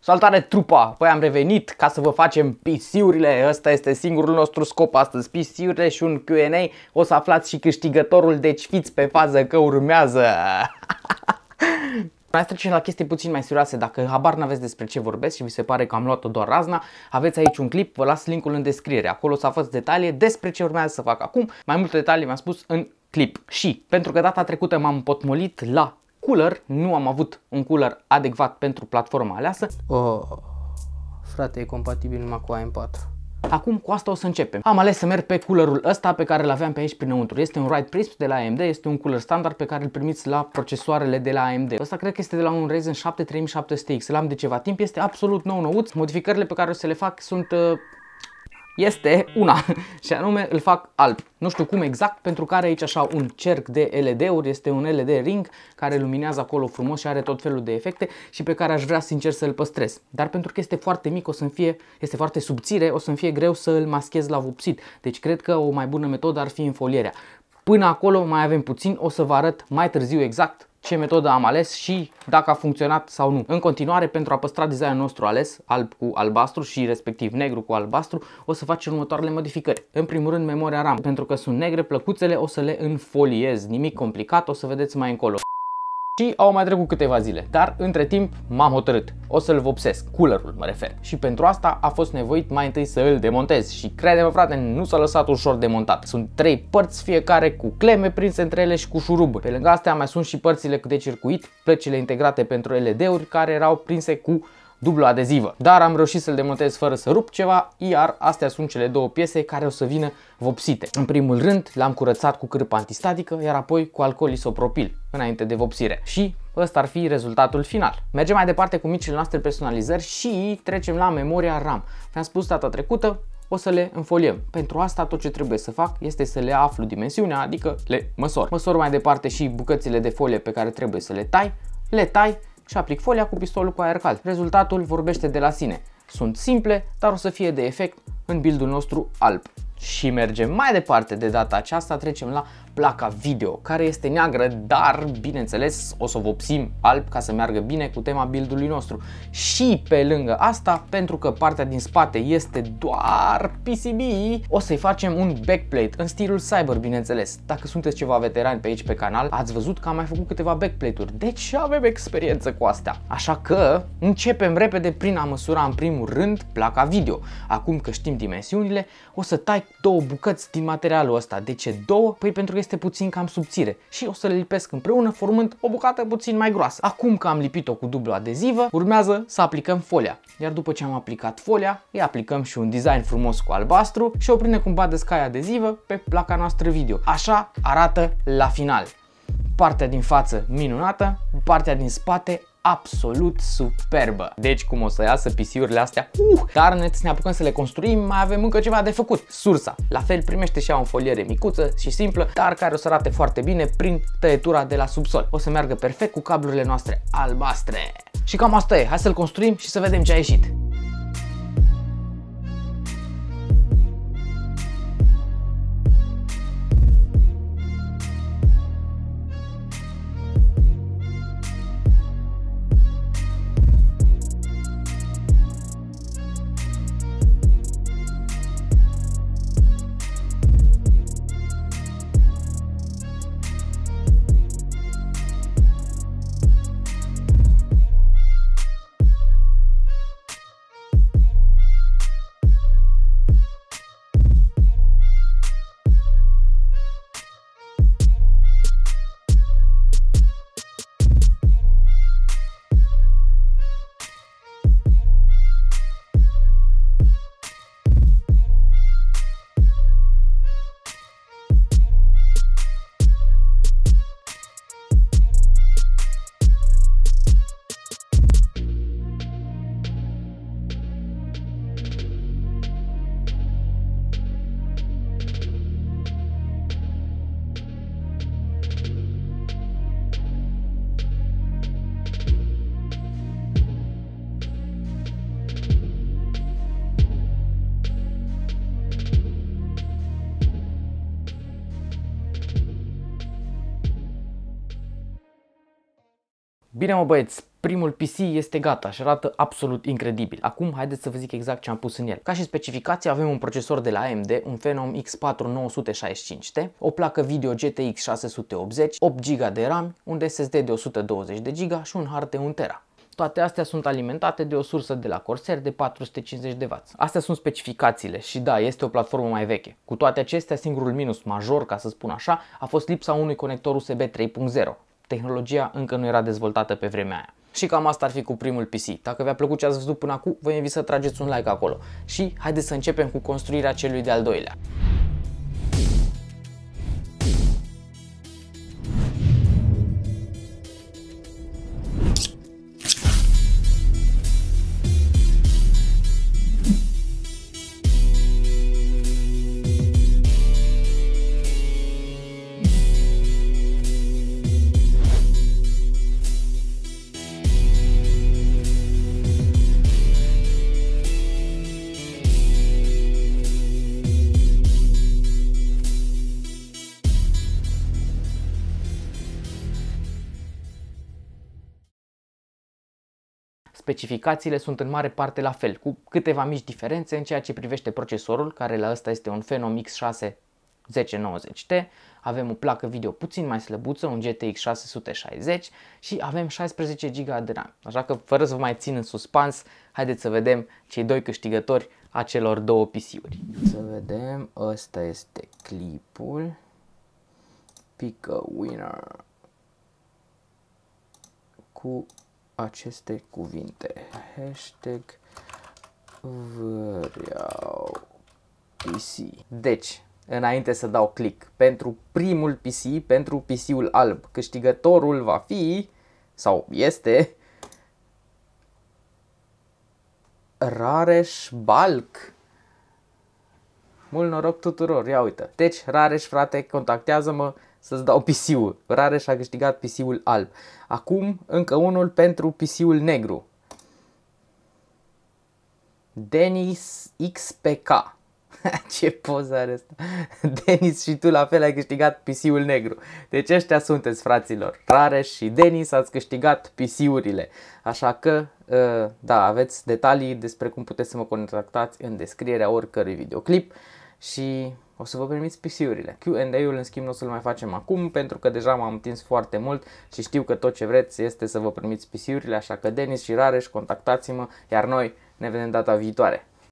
Salutare trupa! Păi am revenit ca să vă facem PC-urile. Ăsta este singurul nostru scop astăzi. PC-urile și un Q&A. O să aflați și câștigătorul, deci fiți pe fază că urmează. Mai trecem la chestii puțin mai serioase. Dacă habar n-aveți despre ce vorbesc și vi se pare că am luat-o doar razna, aveți aici un clip, vă las linkul în descriere. Acolo să aflați detalii despre ce urmează să fac acum. Mai multe detalii mi-am spus în clip. Și pentru că data trecută m-am potmolit la cooler, nu am avut un cooler adecvat pentru platforma aleasă. Oh, frate, e compatibil numai cu AM4. Acum cu asta o să începem. Am ales să merg pe coolerul ăsta pe care îl aveam pe aici prinăuntru. Este un Ride Prism de la AMD, este un cooler standard pe care îl primiți la procesoarele de la AMD. Ăsta cred că este de la un Ryzen 7 3700X. L-am de ceva timp, este absolut nou nouț. Modificările pe care o să le fac sunt uh, este una și anume îl fac alb. Nu știu cum exact pentru că are aici așa un cerc de LED-uri, este un LED ring care luminează acolo frumos și are tot felul de efecte și pe care aș vrea sincer să-l păstrez. Dar pentru că este foarte mic, o să-mi fie, este foarte subțire, o să-mi fie greu să îl maschez la vopsit. Deci cred că o mai bună metodă ar fi înfolierea. Până acolo mai avem puțin, o să vă arăt mai târziu exact ce metodă am ales și dacă a funcționat sau nu. În continuare, pentru a păstra designul nostru ales, alb cu albastru și respectiv negru cu albastru, o să facem următoarele modificări. În primul rând, memoria RAM. Pentru că sunt negre, plăcuțele o să le înfoliez. Nimic complicat, o să vedeți mai încolo. Și au mai trecut câteva zile, dar între timp m-am hotărât. O să-l vopsesc, coolerul mă refer. Și pentru asta a fost nevoit mai întâi să îl demontez. Și crede-mă frate, nu s-a lăsat ușor demontat. Sunt trei părți fiecare cu cleme prinse între ele și cu șuruburi. Pe lângă astea mai sunt și părțile de circuit, plăcile integrate pentru LED-uri care erau prinse cu dublu adezivă. Dar am reușit să-l demontez fără să rup ceva, iar astea sunt cele două piese care o să vină vopsite. În primul rând l-am curățat cu cârpă antistatică, iar apoi cu alcool isopropil înainte de vopsire. Și ăsta ar fi rezultatul final. Mergem mai departe cu micile noastre personalizări și trecem la memoria RAM. V-am spus data trecută, o să le înfoliem. Pentru asta tot ce trebuie să fac este să le aflu dimensiunea, adică le măsor. Măsor mai departe și bucățile de folie pe care trebuie să le tai, le tai și aplic folia cu pistolul cu aer cald. Rezultatul vorbește de la sine. Sunt simple, dar o să fie de efect în buildul nostru alb. Și mergem mai departe de data aceasta, trecem la placa video, care este neagră, dar bineînțeles o să o vopsim alb ca să meargă bine cu tema buildului nostru. Și pe lângă asta, pentru că partea din spate este doar PCB, o să-i facem un backplate în stilul cyber, bineînțeles. Dacă sunteți ceva veterani pe aici pe canal, ați văzut că am mai făcut câteva backplate-uri, deci avem experiență cu astea. Așa că începem repede prin a măsura în primul rând placa video. Acum că știm dimensiunile, o să tai două bucăți din materialul ăsta. De ce două? Păi pentru că este puțin cam subțire și o să le lipesc împreună formând o bucată puțin mai groasă. Acum că am lipit-o cu dublu adezivă, urmează să aplicăm folia. Iar după ce am aplicat folia, îi aplicăm și un design frumos cu albastru și o prindem cu de scai adezivă pe placa noastră video. Așa arată la final. Partea din față minunată, partea din spate absolut superbă. Deci cum o să iasă PC-urile astea? Uh, dar ne, ne apucăm să le construim, mai avem încă ceva de făcut. Sursa. La fel primește și ea o foliere micuță și simplă, dar care o să arate foarte bine prin tăietura de la subsol. O să meargă perfect cu cablurile noastre albastre. Și cam asta e. Hai să-l construim și să vedem ce a ieșit. Bine mă băieți, Primul PC este gata și arată absolut incredibil. Acum haideți să vă zic exact ce am pus în el. Ca și specificații avem un procesor de la AMD, un Phenom X4 965T, o placă video GTX 680, 8 GB de RAM, un SSD de 120 de GB și un hard de 1 TB. Toate astea sunt alimentate de o sursă de la Corsair de 450 de W. Astea sunt specificațiile și da, este o platformă mai veche. Cu toate acestea, singurul minus major, ca să spun așa, a fost lipsa unui conector USB 3.0. Tehnologia încă nu era dezvoltată pe vremea aia. Și cam asta ar fi cu primul PC. Dacă v-a plăcut ce ați văzut până acum, vă invit să trageți un like acolo. Și haideți să începem cu construirea celui de-al doilea. Specificațiile sunt în mare parte la fel, cu câteva mici diferențe în ceea ce privește procesorul, care la ăsta este un Phenom X6 1090T, avem o placă video puțin mai slăbuță, un GTX 660 și avem 16 GB de RAM. Așa că, fără să vă mai țin în suspans, haideți să vedem cei doi câștigători a celor două PC-uri. Să vedem, ăsta este clipul. Pick a winner cu aceste cuvinte. Hashtag vreau PC. Deci, înainte să dau click, pentru primul PC, pentru PC-ul alb, câștigătorul va fi, sau este, Rareș Balk. Mult noroc tuturor, ia uite. Deci, Rareș, frate, contactează-mă să-ți dau PC-ul. Rareș a câștigat PC-ul alb. Acum, încă unul pentru PC-ul negru. Denis XPK. Ce poză are asta. Denis și tu la fel ai câștigat PC-ul negru. Deci ăștia sunteți, fraților. Rareș și Denis ați câștigat PC-urile. Așa că, uh, da, aveți detalii despre cum puteți să mă contactați în descrierea oricărui videoclip și o să vă permiți PC-urile. Q&A-ul în schimb nu o să-l mai facem acum pentru că deja m-am întins foarte mult și știu că tot ce vreți este să vă permiți PC-urile, așa că Denis și Rareș contactați-mă, iar noi ne vedem data viitoare.